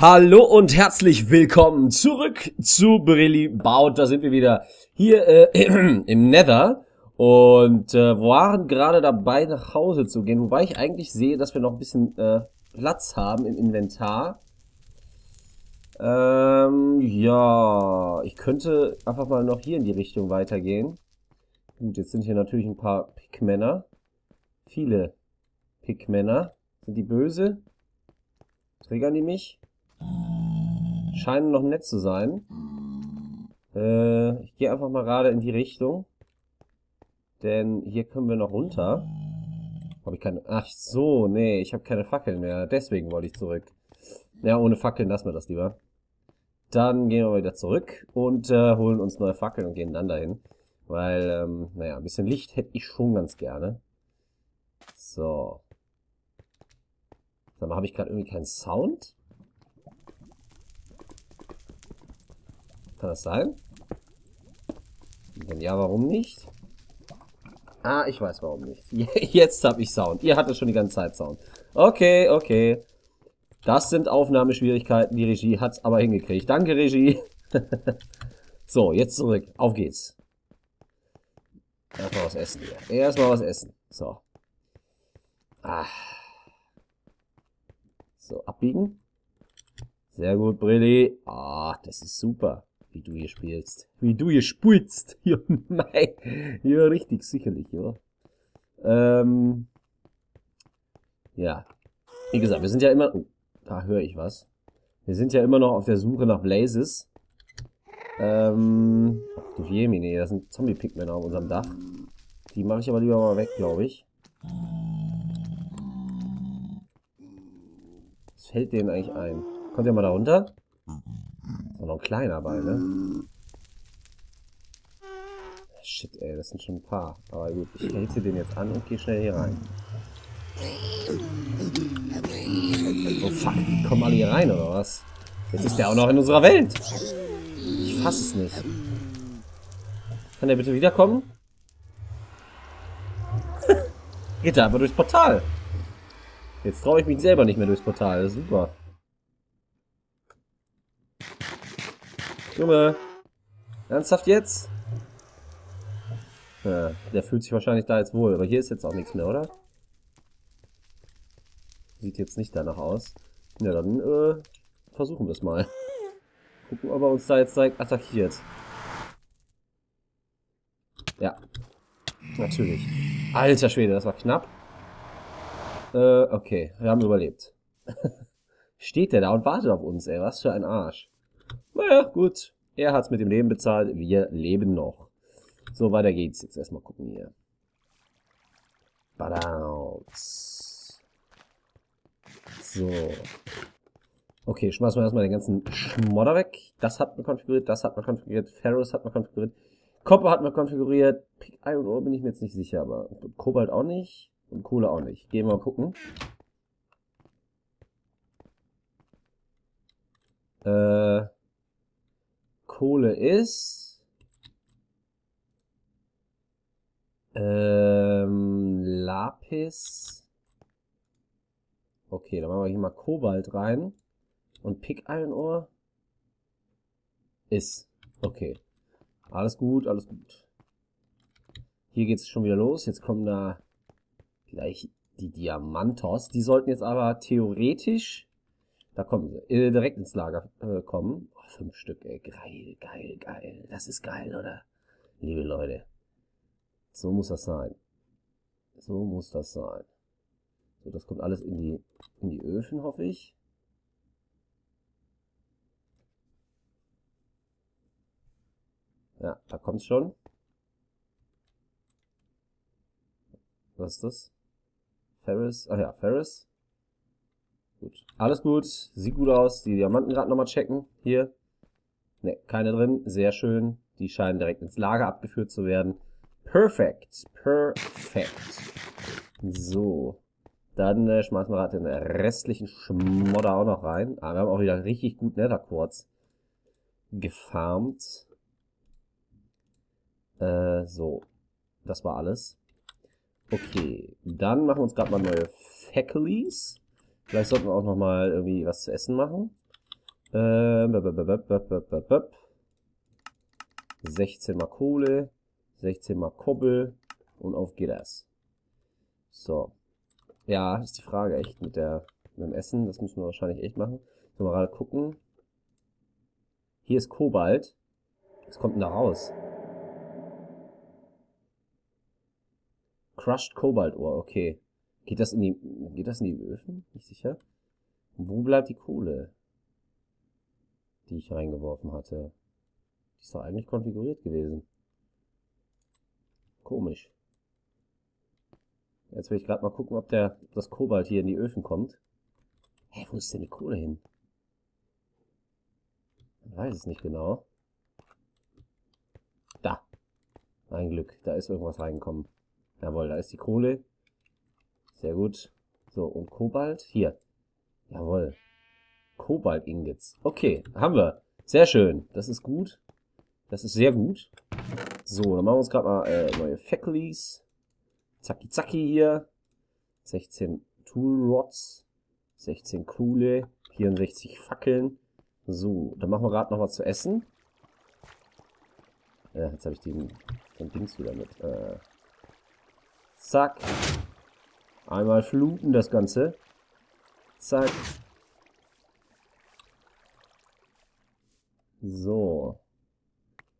Hallo und herzlich willkommen zurück zu Brilli Baut. Da sind wir wieder hier äh, im Nether und äh, waren gerade dabei nach Hause zu gehen. Wobei ich eigentlich sehe, dass wir noch ein bisschen äh, Platz haben im Inventar. Ähm, ja, ich könnte einfach mal noch hier in die Richtung weitergehen. Gut, jetzt sind hier natürlich ein paar Pigmänner. Viele Pigmänner. Sind die böse? Triggern die mich? Scheinen noch nett zu sein. Äh, ich gehe einfach mal gerade in die Richtung. Denn hier können wir noch runter. Habe ich keine... Ach so, nee, ich habe keine Fackeln mehr. Deswegen wollte ich zurück. Ja, ohne Fackeln lassen wir das lieber. Dann gehen wir wieder zurück und äh, holen uns neue Fackeln und gehen dann dahin. Weil, ähm, naja, ein bisschen Licht hätte ich schon ganz gerne. So. Sag mal, habe ich gerade irgendwie keinen Sound? Kann das sein? Wenn ja, warum nicht? Ah, ich weiß warum nicht. Jetzt habe ich Sound. Ihr hattet schon die ganze Zeit Sound. Okay, okay. Das sind Aufnahmeschwierigkeiten. Die Regie hat's aber hingekriegt. Danke, Regie. so, jetzt zurück. Auf geht's. Erstmal was essen hier. Erstmal was essen. So. Ah. So, abbiegen. Sehr gut, Brilli. Ah, das ist super wie du hier spielst. Wie du hier spielst. Ja, nein. Ja, richtig, sicherlich, ja. Ähm, ja. Wie gesagt, wir sind ja immer... Oh, da höre ich was. Wir sind ja immer noch auf der Suche nach Blazes. Ähm, ach du Jemine, das sind Zombie-Pigmänner auf unserem Dach. Die mache ich aber lieber mal weg, glaube ich. Was fällt denen eigentlich ein? Kommt ihr mal da runter? Ein kleiner bei, ne? Shit, ey, das sind schon ein paar. Aber gut, ich hältse den jetzt an und gehe schnell hier rein. Oh fuck, kommen alle hier rein, oder was? Jetzt ist der auch noch in unserer Welt. Ich fasse es nicht. Kann der bitte wiederkommen? Geht er einfach durchs Portal. Jetzt traue ich mich selber nicht mehr durchs Portal. Super. Junge. Ernsthaft jetzt? Ja, der fühlt sich wahrscheinlich da jetzt wohl. Aber hier ist jetzt auch nichts mehr, oder? Sieht jetzt nicht danach aus. Ja, dann äh, versuchen wir es mal. Gucken, ob er uns da jetzt direkt attackiert. Ja. Natürlich. Alter Schwede, das war knapp. Äh, okay. Wir haben überlebt. Steht der da und wartet auf uns, ey. Was für ein Arsch. Naja, gut. Er hat's mit dem Leben bezahlt. Wir leben noch. So, weiter geht's. Jetzt erstmal gucken hier. Badouts. So. Okay, schmeißen wir erstmal den ganzen Schmodder weg. Das hat man konfiguriert, das hat man konfiguriert, Ferros hat man konfiguriert, Copper hat man konfiguriert, Pick Iron Ore bin ich mir jetzt nicht sicher, aber Kobalt auch nicht und Kohle auch nicht. Gehen wir mal gucken. Äh, Kohle ist... Ähm, Lapis. Okay, dann machen wir hier mal Kobalt rein. Und Pick Iron Ore ist. Okay. Alles gut, alles gut. Hier geht's schon wieder los. Jetzt kommen da gleich die Diamantos. Die sollten jetzt aber theoretisch, da kommen sie, äh, direkt ins Lager äh, kommen fünf Stück, ey. Geil, geil, geil. Das ist geil, oder? Liebe Leute. So muss das sein. So muss das sein. So, das kommt alles in die, in die Öfen, hoffe ich. Ja, da kommt's schon. Was ist das? Ferris. Ach ja, Ferris. Gut. Alles gut. Sieht gut aus. Die Diamanten gerade nochmal checken. Hier. Ne, keine drin. Sehr schön. Die scheinen direkt ins Lager abgeführt zu werden. Perfekt. Perfekt. So. Dann äh, schmeißen wir gerade den restlichen Schmodder auch noch rein. Ah, wir haben auch wieder richtig gut Netherquartz gefarmt. Äh, so. Das war alles. Okay. Dann machen wir uns gerade mal neue Faculties. Vielleicht sollten wir auch noch mal irgendwie was zu essen machen. Ähm, 16 mal Kohle, 16 mal Kobbel und auf geht das. So. Ja, ist die Frage echt mit der mit dem Essen. Das müssen wir wahrscheinlich echt machen. So, mal gerade gucken. Hier ist Kobalt. Was kommt denn da raus? Crushed Kobaltohr, okay. Geht das in die, geht das in die Öfen? Nicht sicher. Wo bleibt die Kohle? Die ich reingeworfen hatte. Die ist doch eigentlich konfiguriert gewesen. Komisch. Jetzt will ich gerade mal gucken, ob der das Kobalt hier in die Öfen kommt. Hä, wo ist denn die Kohle hin? Ich weiß es nicht genau. Da. Ein Glück, da ist irgendwas reingekommen. Jawohl, da ist die Kohle. Sehr gut. So, und Kobalt? Hier. Jawohl. Kobalt-Ingots. Okay, haben wir. Sehr schön. Das ist gut. Das ist sehr gut. So, dann machen wir uns gerade mal äh, neue Faculties. Zacki zacki hier. 16 Tool Rods. 16 Kohle. 64 Fackeln. So, dann machen wir gerade noch was zu essen. Ja, jetzt habe ich den, den Dings wieder mit. Äh, zack. Einmal fluten das Ganze. Zack. So.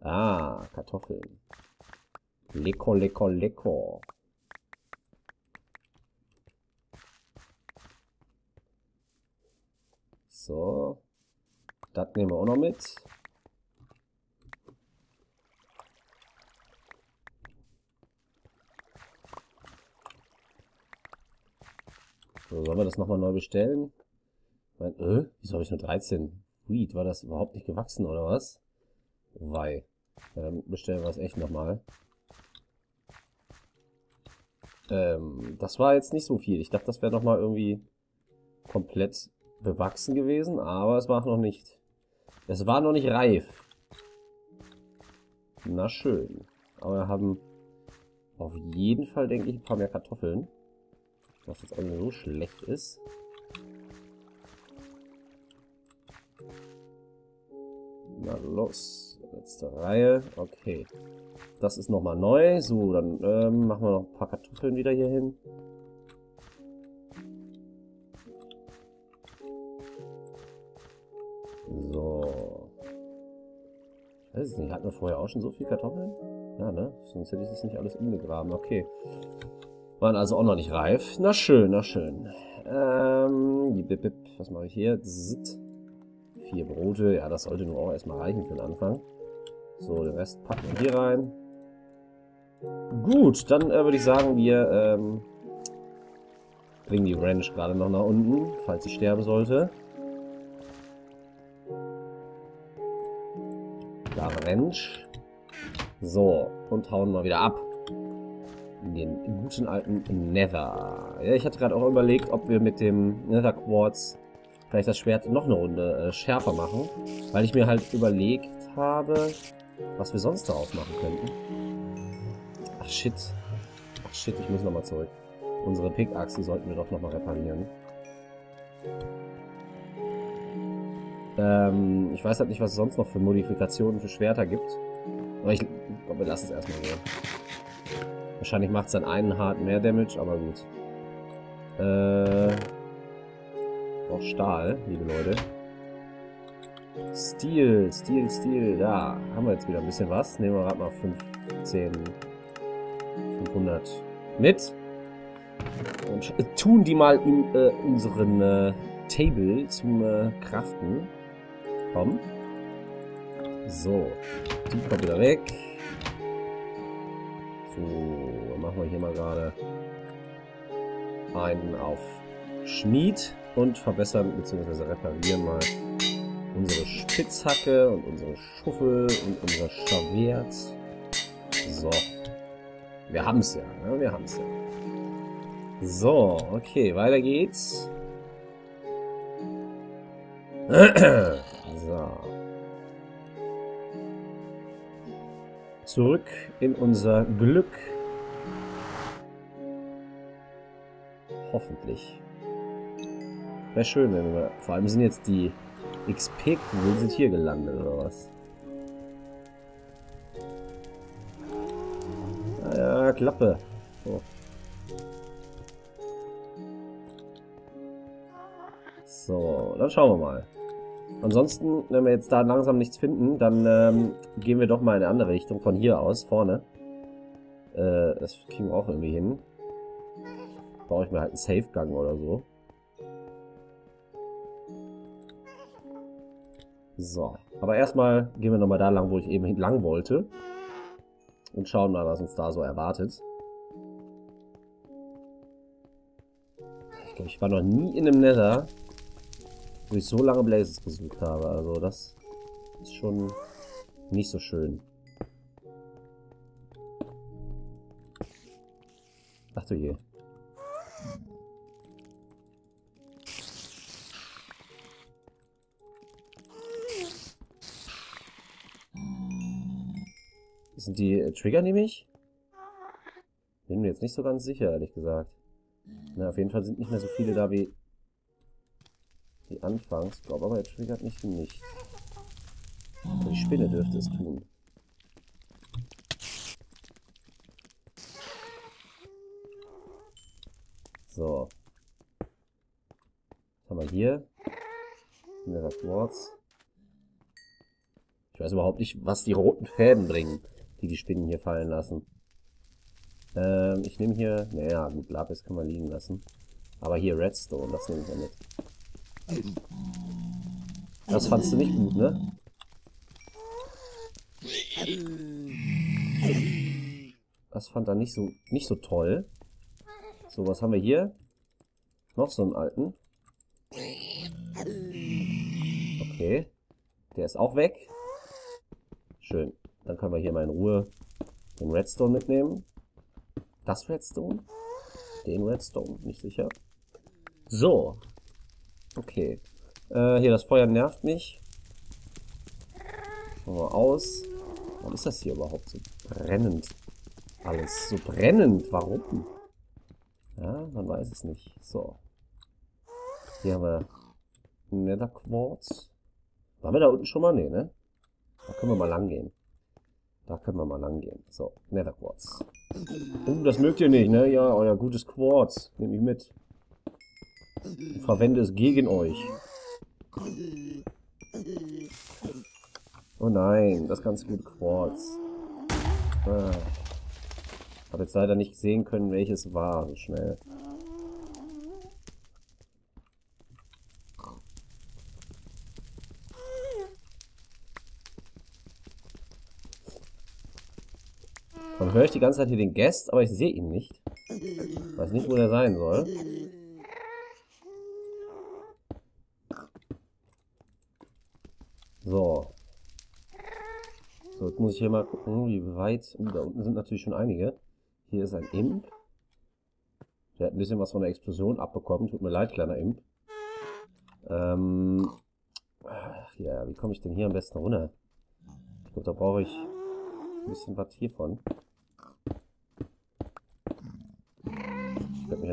Ah, Kartoffeln. Lecker, lecker, lecker. So. Das nehmen wir auch noch mit. So, sollen wir das nochmal neu bestellen? Mein, äh, wieso habe ich nur 13? Weed, war das überhaupt nicht gewachsen oder was? Wei. Ja, dann bestellen wir es echt nochmal. Ähm, das war jetzt nicht so viel. Ich dachte, das wäre nochmal irgendwie komplett bewachsen gewesen, aber es war noch nicht. Es war noch nicht reif. Na schön. Aber wir haben auf jeden Fall, denke ich, ein paar mehr Kartoffeln. Was jetzt auch nicht so schlecht ist. Na los. Letzte Reihe. Okay. Das ist nochmal neu. So, dann ähm, machen wir noch ein paar Kartoffeln wieder hier hin. So. Ich weiß es nicht. Hatten wir vorher auch schon so viel Kartoffeln? Ja, ne? Sonst hätte ich das nicht alles umgegraben. Okay. Waren also auch noch nicht reif. Na schön, na schön. Ähm, was mache ich hier? Zzzt. Vier Brote. Ja, das sollte nur auch erstmal reichen für den Anfang. So, den Rest packen wir hier rein. Gut, dann äh, würde ich sagen, wir ähm, bringen die Ranch gerade noch nach unten, falls sie sterben sollte. Da Ranch. So, und hauen mal wieder ab. In den guten alten Nether. Ja, ich hatte gerade auch überlegt, ob wir mit dem Nether Quartz vielleicht das Schwert noch eine Runde äh, schärfer machen. Weil ich mir halt überlegt habe, was wir sonst darauf machen könnten. Ach shit. Ach shit, ich muss nochmal zurück. Unsere Pickaxe sollten wir doch nochmal reparieren. Ähm, ich weiß halt nicht, was es sonst noch für Modifikationen für Schwerter gibt. Aber ich glaube, wir lassen es erstmal so. Wahrscheinlich macht es dann einen hart mehr Damage, aber gut. Äh, auch Stahl, liebe Leute. Steel, Steel, Steel. Da haben wir jetzt wieder ein bisschen was. Nehmen wir gerade mal 15, 500 mit. Und tun die mal in äh, unseren äh, Table zum äh, Craften. Komm. So. Die kommt wieder weg. So, machen wir hier mal gerade einen auf Schmied und verbessern bzw. reparieren mal unsere Spitzhacke und unsere Schuffel und unser Schwert. So. Wir haben es ja, ne? Wir haben es ja. So, okay, weiter geht's. so. Zurück in unser Glück. Hoffentlich. Wäre schön, wenn wir... Vor allem sind jetzt die XP-Kugeln sind hier gelandet, oder was? Ja, Klappe. So. so, dann schauen wir mal. Ansonsten, wenn wir jetzt da langsam nichts finden, dann ähm, gehen wir doch mal in eine andere Richtung, von hier aus, vorne. Äh, das kriegen wir auch irgendwie hin. Baue ich mir halt einen Safe-Gang oder so. So, aber erstmal gehen wir nochmal da lang, wo ich eben lang wollte. Und schauen mal, was uns da so erwartet. Ich glaube, ich war noch nie in einem Nether, wo ich so lange Blazes gesucht habe. Also das ist schon nicht so schön. Ach du je. Sind die äh, Trigger nämlich? Bin mir jetzt nicht so ganz sicher, ehrlich gesagt. Na, auf jeden Fall sind nicht mehr so viele da wie die anfangs. Ich glaube aber, er triggert nicht nicht. Die Spinne dürfte es tun. So. Was haben wir hier? Nether Quartz. Ich weiß überhaupt nicht, was die roten Fäden bringen die die Spinnen hier fallen lassen. Ähm, ich nehme hier, naja, gut, Lapis kann man liegen lassen. Aber hier Redstone, das nehme ich ja mit. Das fandst du nicht gut, ne? Das fand er nicht so, nicht so toll. So, was haben wir hier? Noch so einen alten. Okay. Der ist auch weg. Schön. Dann können wir hier mal in Ruhe den Redstone mitnehmen. Das Redstone? Den Redstone, nicht sicher. So. Okay. Äh, hier, das Feuer nervt mich. Machen wir aus. Warum ist das hier überhaupt so brennend? Alles so brennend. Warum? Ja, man weiß es nicht. So. Hier haben wir Nether Quartz. Waren wir da unten schon mal? Nee, ne? Da können wir mal lang gehen. Da können wir mal lang gehen. So, Nether Quartz. Oh, das mögt ihr nicht, ne? Ja, euer gutes Quartz. Nehme ich mit. Ich verwende es gegen euch. Oh nein, das ganz gut Quartz. Ah. Habe jetzt leider nicht sehen können, welches war so schnell. Dann höre ich die ganze Zeit hier den Guest, aber ich sehe ihn nicht. Weiß nicht, wo der sein soll. So. So, jetzt muss ich hier mal gucken, wie weit... Uh, da unten sind natürlich schon einige. Hier ist ein Imp. Der hat ein bisschen was von der Explosion abbekommen. Tut mir leid, kleiner Imp. Ähm... Ja, wie komme ich denn hier am besten runter? Ich glaube, da brauche ich ein bisschen was hiervon.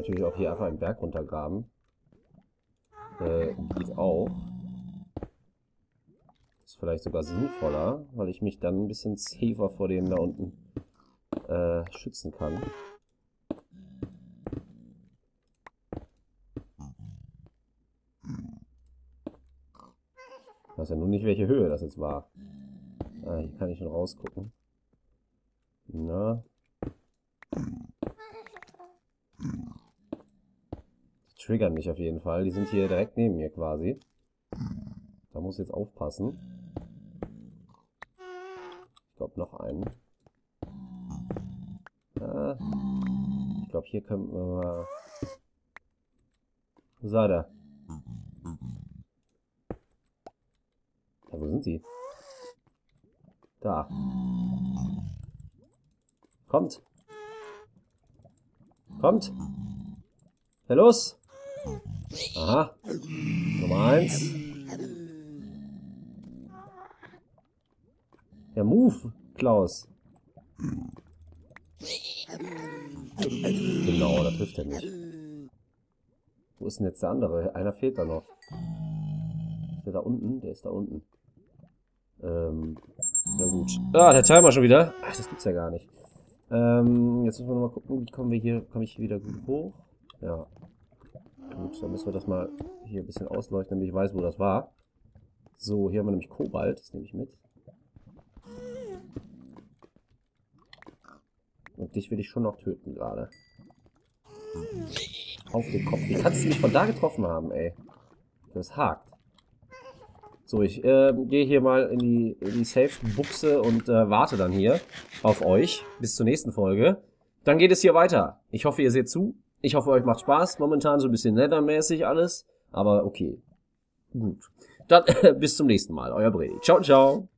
Natürlich auch hier einfach einen Berg runtergraben. Äh, geht auch. Ist vielleicht sogar sinnvoller, weil ich mich dann ein bisschen safer vor dem da unten äh, schützen kann. Ich weiß ja nur nicht, welche Höhe das jetzt war. Ah, hier kann ich schon rausgucken. Na, triggern mich auf jeden Fall. Die sind hier direkt neben mir quasi. Da muss ich jetzt aufpassen. Ich glaube noch einen. Ja, ich glaube hier könnten wir mal... Wo sei der? Ja, wo sind sie? Da. Kommt. Kommt. Ja, los. Aha. Nummer eins. Ja, move, Klaus. Genau, da trifft er mich. Wo ist denn jetzt der andere? Einer fehlt da noch. Ist der da unten? Der ist da unten. Ähm, na gut. Ah, der Timer schon wieder. Ach, das gibt's ja gar nicht. Ähm, jetzt müssen wir nochmal gucken, wie kommen wir hier, komme ich hier wieder gut hoch? Ja. Gut, dann müssen wir das mal hier ein bisschen ausleuchten, damit ich weiß, wo das war. So, hier haben wir nämlich Kobalt, das nehme ich mit. Und dich will ich schon noch töten gerade. Auf den Kopf. Wie kannst du mich von da getroffen haben, ey? Das hakt. So, ich äh, gehe hier mal in die, in die Safe-Buchse und äh, warte dann hier auf euch bis zur nächsten Folge. Dann geht es hier weiter. Ich hoffe, ihr seht zu. Ich hoffe, euch macht Spaß. Momentan so ein bisschen nethermäßig alles. Aber okay. Gut. Dann bis zum nächsten Mal. Euer Bredi. Ciao, ciao.